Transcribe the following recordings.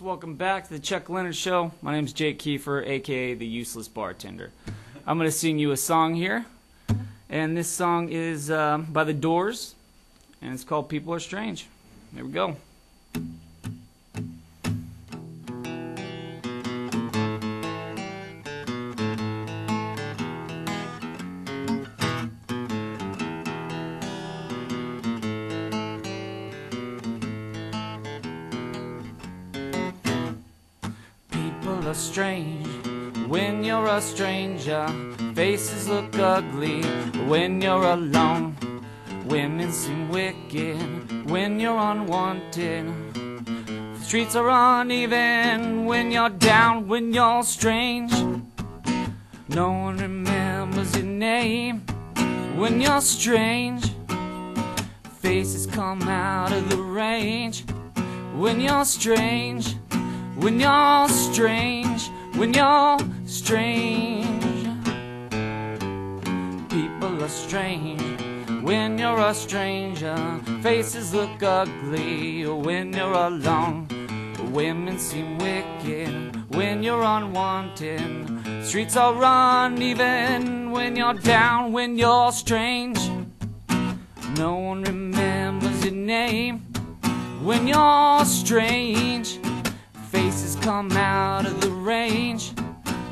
Welcome back to the Chuck Leonard Show. My name is Jake Keifer, aka the Useless Bartender. I'm going to sing you a song here, and this song is uh, by The Doors, and it's called People Are Strange. Here we go. Strange when you're a stranger. Faces look ugly when you're alone. Women seem wicked when you're unwanted. Streets are uneven when you're down, when you're strange. No one remembers your name when you're strange. Faces come out of the range when you're strange. When you're when you're strange, people are strange. When you're a stranger, faces look ugly when you're alone. Women seem wicked when you're unwanted. Streets are uneven when you're down, when you're strange. No one remembers your name when you're strange come out of the range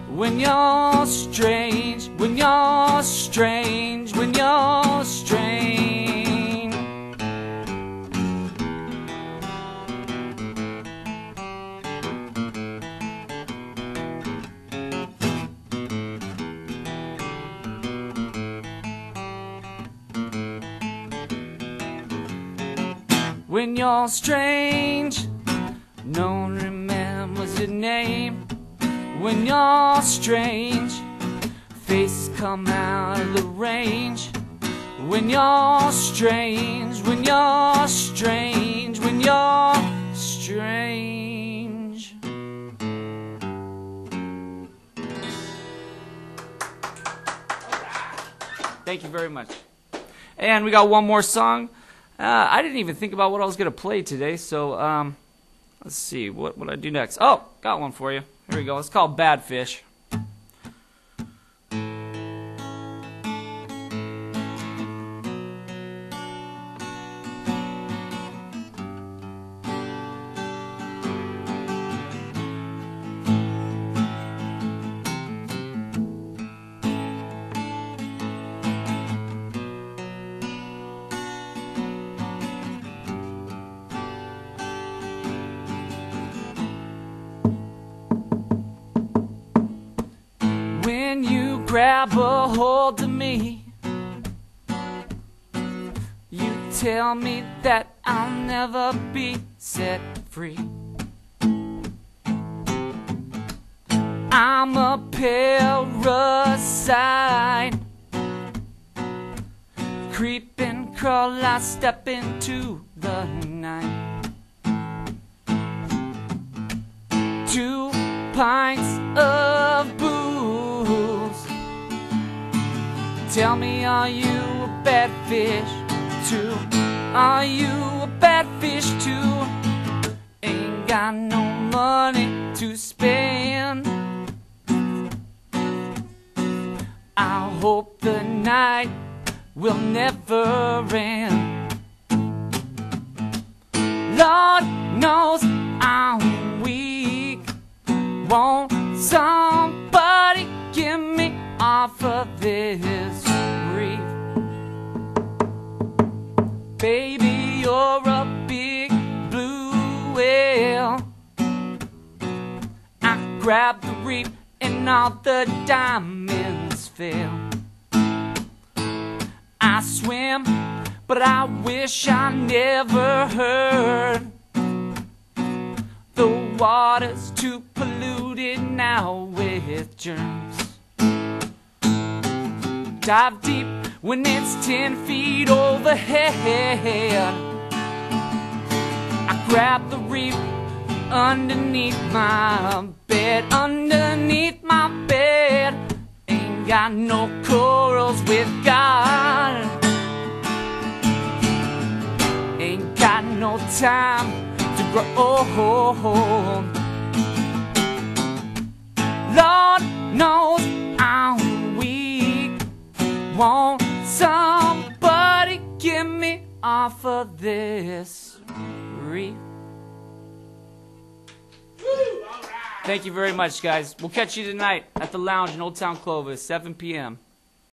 when you're strange, when you're strange, when you're strange. When you're strange, no one your name. When you're strange, faces come out of the range. When you're strange, when you're strange, when you're strange. Thank you very much. And we got one more song. Uh, I didn't even think about what I was going to play today, so um, let's see. What would I do next? Oh, got one for you. Here we go. It's called Bad Fish. Grab a hold of me, you tell me that I'll never be set free. I'm a parasite. Creep and crawl, I step into the night. Two pints of Tell me, are you a bad fish too? Are you a bad fish too? Ain't got no money to spend. I hope the night will never end. Lord knows I'm weak. Won't somebody Baby, you're a big blue whale. I grab the reef and all the diamonds fell. I swim, but I wish I never heard. The water's too polluted now with germs. Dive deep when it's ten feet overhead. I grab the reef underneath my bed, underneath my bed. Ain't got no corals with God. Ain't got no time to grow. Lord this reef? Thank you very much, guys. We'll catch you tonight at the lounge in Old Town Clovis, 7 p.m.